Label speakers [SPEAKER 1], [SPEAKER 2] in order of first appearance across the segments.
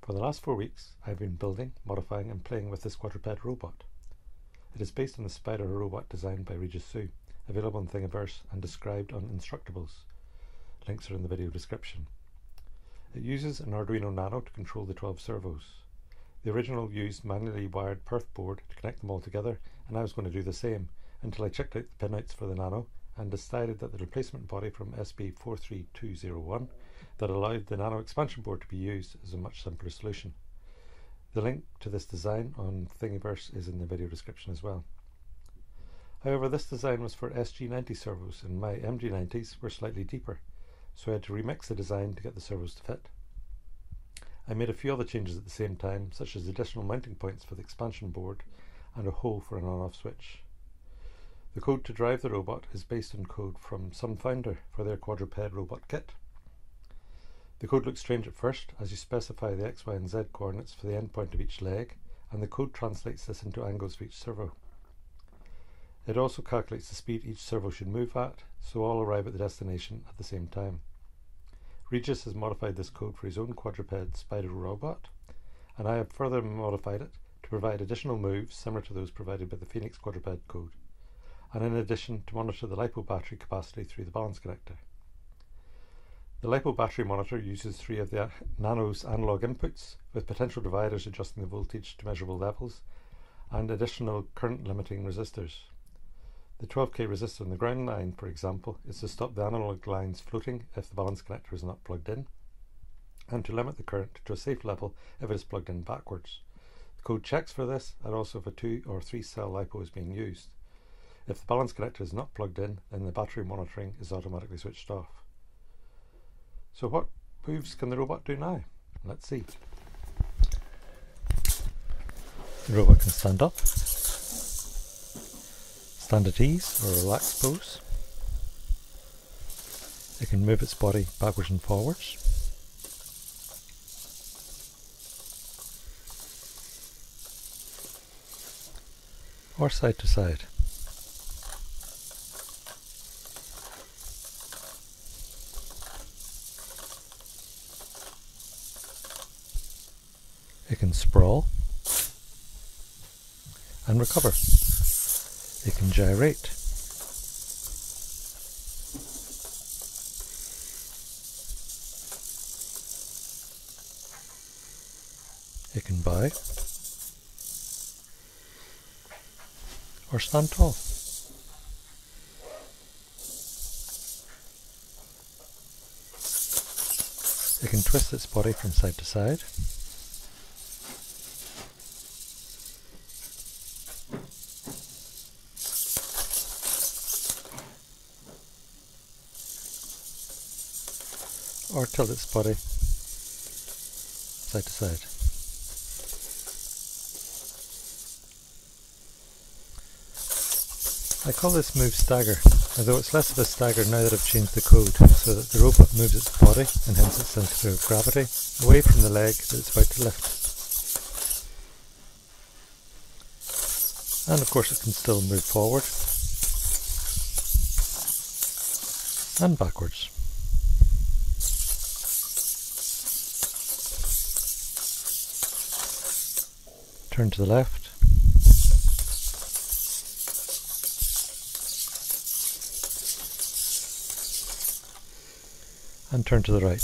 [SPEAKER 1] For the last four weeks, I've been building, modifying, and playing with this quadruped robot. It is based on the spider robot designed by Regis Hsu, available on Thingiverse and described on Instructables. Links are in the video description. It uses an Arduino Nano to control the 12 servos. The original used manually wired perf board to connect them all together, and I was going to do the same until I checked out the pinouts for the Nano and decided that the replacement body from SB43201 that allowed the Nano expansion board to be used is a much simpler solution. The link to this design on Thingiverse is in the video description as well. However, this design was for SG90 servos and my MG90s were slightly deeper, so I had to remix the design to get the servos to fit. I made a few other changes at the same time, such as additional mounting points for the expansion board and a hole for an on-off switch. The code to drive the robot is based on code from SunFounder for their quadruped robot kit. The code looks strange at first as you specify the x, y and z coordinates for the endpoint of each leg and the code translates this into angles for each servo. It also calculates the speed each servo should move at, so all arrive at the destination at the same time. Regis has modified this code for his own quadruped spider robot, and I have further modified it to provide additional moves similar to those provided by the Phoenix quadruped code, and in addition to monitor the LiPo battery capacity through the balance connector. The LiPo battery monitor uses three of the Nano's analog inputs, with potential dividers adjusting the voltage to measurable levels, and additional current limiting resistors. The 12k resistor on the ground line, for example, is to stop the analog lines floating if the balance connector is not plugged in, and to limit the current to a safe level if it is plugged in backwards. The code checks for this and also if a 2 or 3 cell LiPo is being used. If the balance connector is not plugged in, then the battery monitoring is automatically switched off. So what moves can the robot do now? Let's see. The robot can stand up, stand at ease or relaxed pose. It can move its body backwards and forwards. Or side to side. It can sprawl and recover. It can gyrate. It can bow or stand tall. It can twist its body from side to side. Or tilt its body side to side. I call this move stagger, although it's less of a stagger now that I've changed the code so that the robot moves its body and hence its center of gravity away from the leg that it's about to lift. And of course it can still move forward and backwards. Turn to the left. And turn to the right.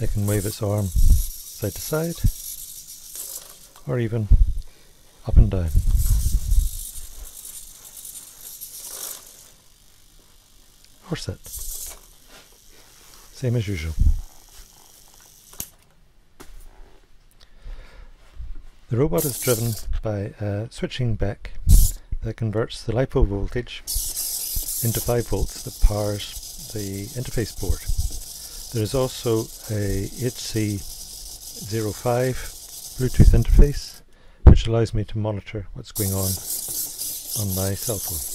[SPEAKER 1] It can wave its arm side to side or even up and down. Or sit same as usual. The robot is driven by a switching buck that converts the LiPo voltage into 5 volts that powers the interface board. There is also a HC05 Bluetooth interface which allows me to monitor what's going on on my cell phone.